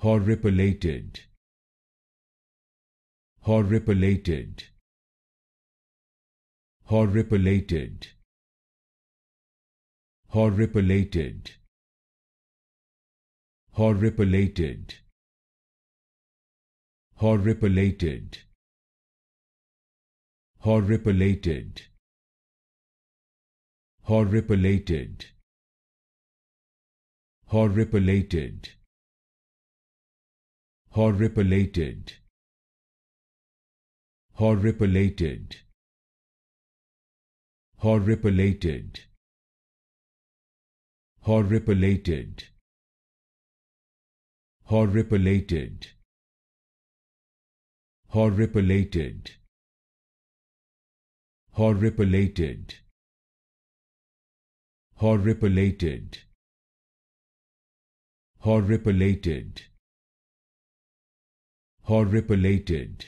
horripilated. Horripilated. Horripilated. Horripilated. Horripilated. Horripilated. Horripilated. Horripilated. Horripilated horripilated. Horripilated. Horripilated. Horripilated. Horripilated. Horripilated. Horripilated. Horripilated. Horripilated horripilated